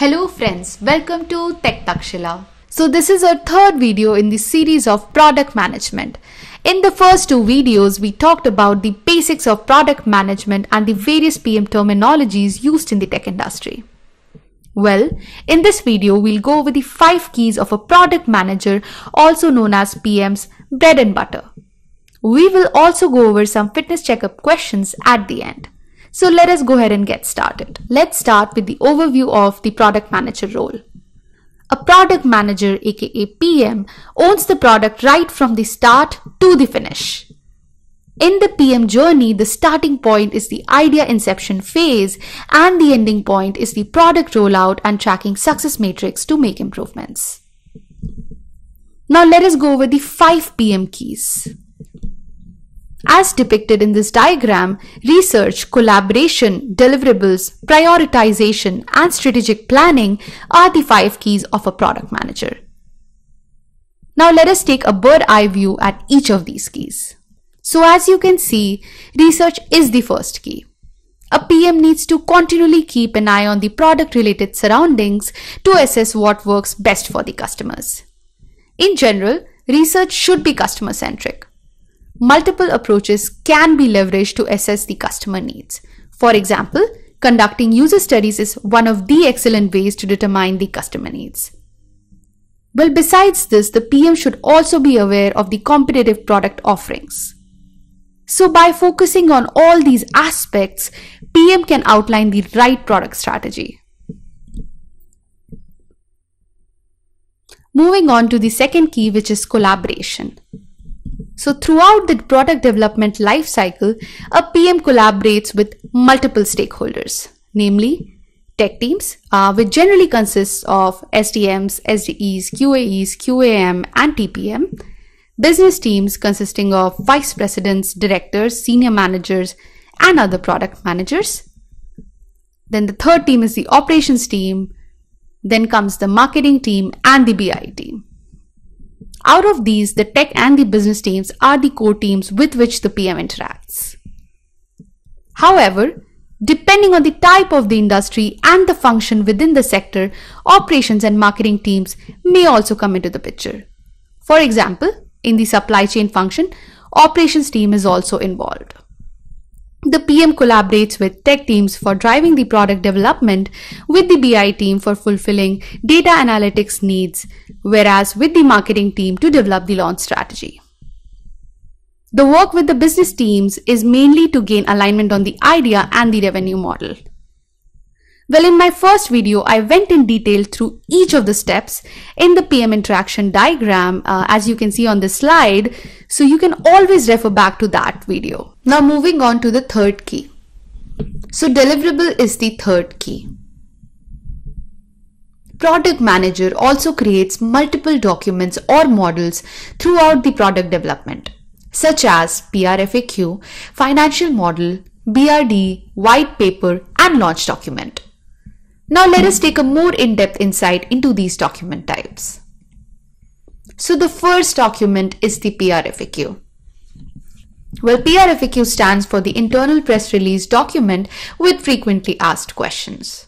Hello friends, welcome to Tech Takshila. So this is our third video in the series of product management. In the first two videos, we talked about the basics of product management and the various PM terminologies used in the tech industry. Well, in this video, we'll go over the five keys of a product manager, also known as PM's bread and butter. We will also go over some fitness checkup questions at the end. So let us go ahead and get started. Let's start with the overview of the product manager role. A product manager, aka PM, owns the product right from the start to the finish. In the PM journey, the starting point is the idea inception phase and the ending point is the product rollout and tracking success matrix to make improvements. Now let us go over the 5 PM keys. As depicted in this diagram, research, collaboration, deliverables, prioritization, and strategic planning are the five keys of a product manager. Now let us take a bird eye view at each of these keys. So as you can see, research is the first key. A PM needs to continually keep an eye on the product related surroundings to assess what works best for the customers. In general, research should be customer centric. Multiple approaches can be leveraged to assess the customer needs. For example, conducting user studies is one of the excellent ways to determine the customer needs. Well, besides this, the PM should also be aware of the competitive product offerings. So by focusing on all these aspects, PM can outline the right product strategy. Moving on to the second key, which is collaboration. So throughout the product development lifecycle, a PM collaborates with multiple stakeholders, namely tech teams, uh, which generally consists of SDMs, SDEs, QAEs, QAM, and TPM, business teams consisting of vice presidents, directors, senior managers, and other product managers. Then the third team is the operations team. Then comes the marketing team and the BI team. Out of these, the tech and the business teams are the core teams with which the PM interacts. However, depending on the type of the industry and the function within the sector, operations and marketing teams may also come into the picture. For example, in the supply chain function, operations team is also involved. The PM collaborates with tech teams for driving the product development, with the BI team for fulfilling data analytics needs, whereas with the marketing team to develop the launch strategy. The work with the business teams is mainly to gain alignment on the idea and the revenue model. Well, in my first video, I went in detail through each of the steps in the PM interaction diagram, uh, as you can see on this slide. So you can always refer back to that video. Now moving on to the third key. So deliverable is the third key. Product manager also creates multiple documents or models throughout the product development, such as PRFAQ, financial model, BRD, white paper, and launch document. Now let us take a more in-depth insight into these document types. So the first document is the PRFAQ. Well, PRFAQ stands for the internal press release document with frequently asked questions.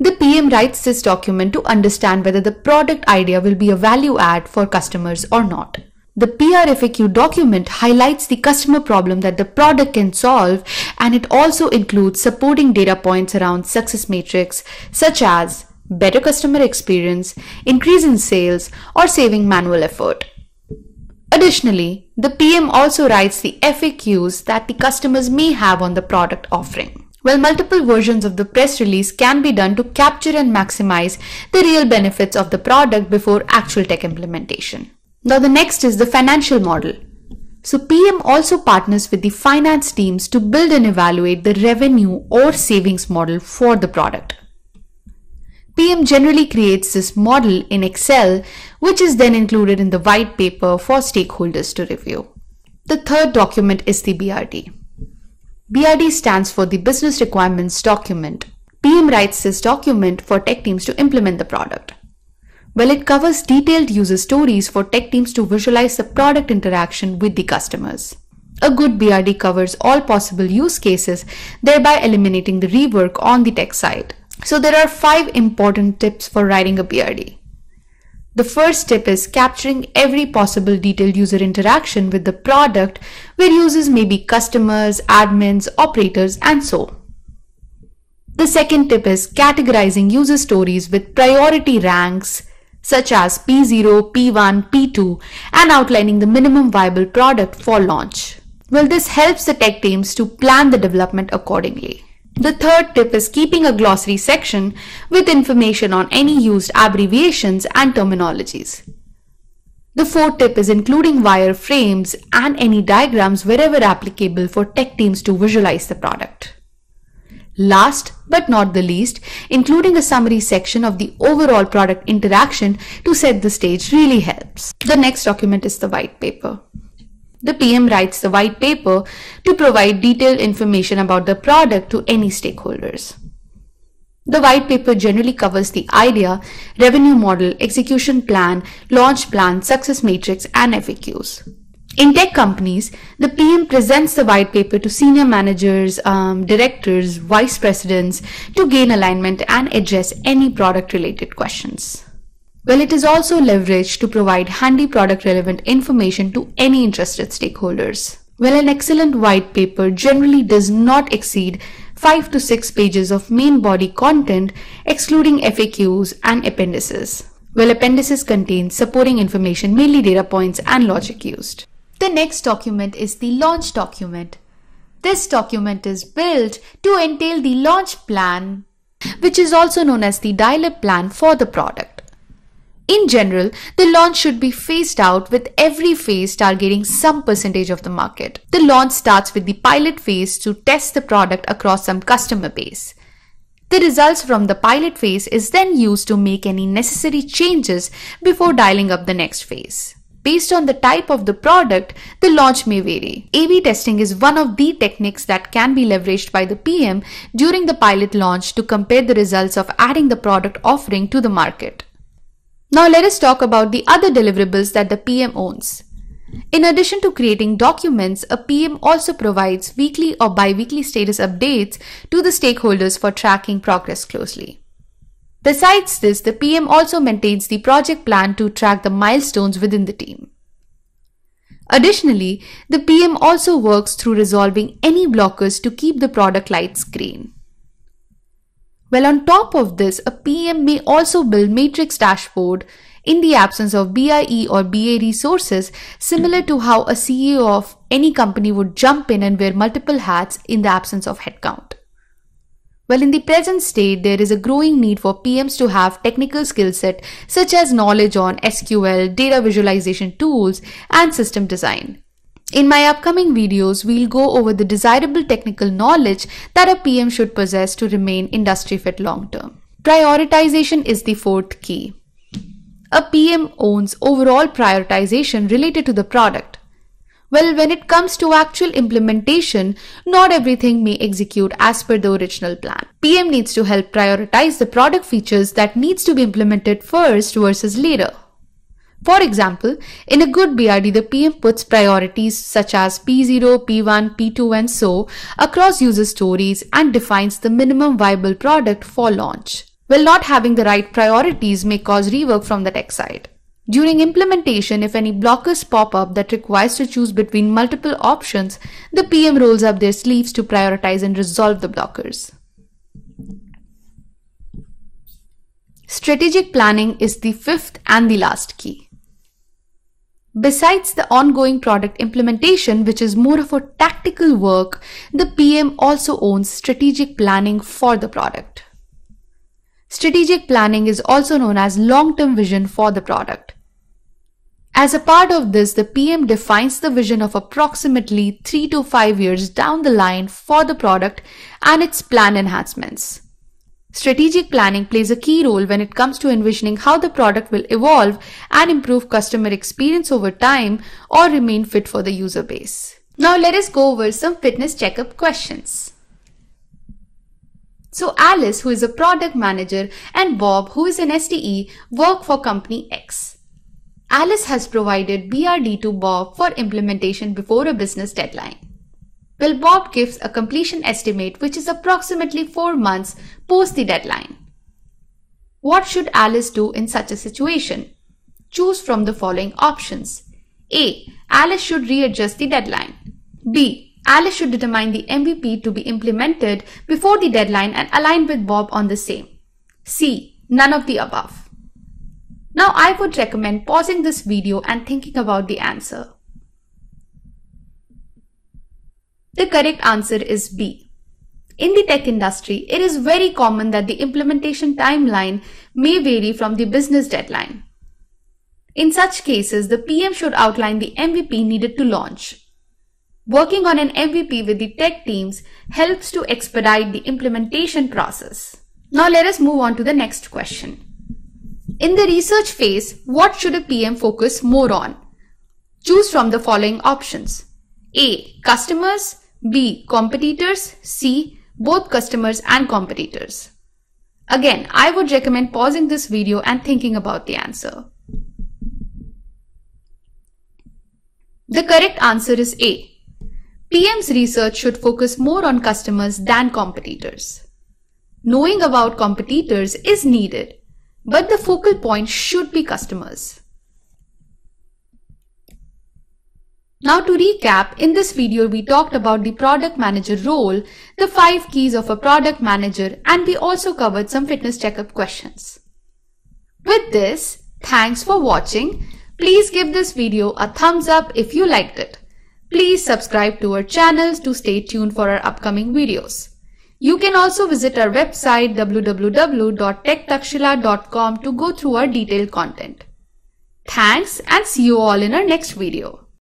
The PM writes this document to understand whether the product idea will be a value add for customers or not. The PRFAQ document highlights the customer problem that the product can solve and it also includes supporting data points around success matrix such as better customer experience, increase in sales, or saving manual effort. Additionally, the PM also writes the FAQs that the customers may have on the product offering. Well, multiple versions of the press release can be done to capture and maximize the real benefits of the product before actual tech implementation. Now the next is the financial model. So PM also partners with the finance teams to build and evaluate the revenue or savings model for the product. PM generally creates this model in Excel, which is then included in the white paper for stakeholders to review. The third document is the BRD. BRD stands for the Business Requirements Document. PM writes this document for tech teams to implement the product. Well, it covers detailed user stories for tech teams to visualize the product interaction with the customers. A good BRD covers all possible use cases, thereby eliminating the rework on the tech side. So there are five important tips for writing a BRD. The first tip is capturing every possible detailed user interaction with the product where users may be customers, admins, operators, and so. The second tip is categorizing user stories with priority ranks such as P0, P1, P2 and outlining the minimum viable product for launch. Well, this helps the tech teams to plan the development accordingly. The third tip is keeping a glossary section with information on any used abbreviations and terminologies. The fourth tip is including wireframes and any diagrams wherever applicable for tech teams to visualize the product. Last but not the least, including a summary section of the overall product interaction to set the stage really helps. The next document is the white paper. The PM writes the white paper to provide detailed information about the product to any stakeholders. The white paper generally covers the idea, revenue model, execution plan, launch plan, success matrix, and FAQs. In tech companies, the PM presents the white paper to senior managers, um, directors, vice presidents to gain alignment and address any product related questions. Well, it is also leveraged to provide handy product relevant information to any interested stakeholders. Well, an excellent white paper generally does not exceed 5 to 6 pages of main body content excluding FAQs and appendices. Well, appendices contain supporting information, mainly data points and logic used. The next document is the launch document. This document is built to entail the launch plan, which is also known as the dial-up plan for the product. In general, the launch should be phased out with every phase targeting some percentage of the market. The launch starts with the pilot phase to test the product across some customer base. The results from the pilot phase is then used to make any necessary changes before dialing up the next phase. Based on the type of the product, the launch may vary. A-B testing is one of the techniques that can be leveraged by the PM during the pilot launch to compare the results of adding the product offering to the market. Now let us talk about the other deliverables that the PM owns. In addition to creating documents, a PM also provides weekly or bi-weekly status updates to the stakeholders for tracking progress closely. Besides this, the PM also maintains the project plan to track the milestones within the team. Additionally, the PM also works through resolving any blockers to keep the product lights green. Well, on top of this, a PM may also build matrix dashboard in the absence of BIE or BA resources, similar to how a CEO of any company would jump in and wear multiple hats in the absence of headcount. Well, in the present state, there is a growing need for PMs to have technical skill set such as knowledge on SQL, data visualization tools, and system design. In my upcoming videos, we'll go over the desirable technical knowledge that a PM should possess to remain industry fit long term. Prioritization is the fourth key. A PM owns overall prioritization related to the product. Well, when it comes to actual implementation, not everything may execute as per the original plan. PM needs to help prioritize the product features that needs to be implemented first versus later. For example, in a good BRD, the PM puts priorities such as P0, P1, P2 and so across user stories and defines the minimum viable product for launch. Well, not having the right priorities may cause rework from the tech side. During implementation, if any blockers pop up that requires to choose between multiple options, the PM rolls up their sleeves to prioritize and resolve the blockers. Strategic planning is the fifth and the last key. Besides the ongoing product implementation, which is more of a tactical work, the PM also owns strategic planning for the product. Strategic planning is also known as long-term vision for the product. As a part of this, the PM defines the vision of approximately 3 to 5 years down the line for the product and its plan enhancements. Strategic planning plays a key role when it comes to envisioning how the product will evolve and improve customer experience over time or remain fit for the user base. Now let us go over some fitness checkup questions. So Alice, who is a product manager, and Bob, who is an SDE, work for company X. Alice has provided BRD to Bob for implementation before a business deadline. Well, Bob gives a completion estimate which is approximately 4 months post the deadline. What should Alice do in such a situation? Choose from the following options. A. Alice should readjust the deadline. B. Alice should determine the MVP to be implemented before the deadline and align with Bob on the same. C. None of the above. Now I would recommend pausing this video and thinking about the answer. The correct answer is B. In the tech industry, it is very common that the implementation timeline may vary from the business deadline. In such cases, the PM should outline the MVP needed to launch. Working on an MVP with the tech teams helps to expedite the implementation process. Now let us move on to the next question. In the research phase, what should a PM focus more on? Choose from the following options. A. Customers B. Competitors. C. Both customers and competitors. Again, I would recommend pausing this video and thinking about the answer. The correct answer is A. PM's research should focus more on customers than competitors. Knowing about competitors is needed, but the focal point should be customers. Now to recap, in this video we talked about the product manager role, the five keys of a product manager and we also covered some fitness checkup questions. With this, thanks for watching. Please give this video a thumbs up if you liked it. Please subscribe to our channels to stay tuned for our upcoming videos. You can also visit our website www.techtakshila.com to go through our detailed content. Thanks and see you all in our next video.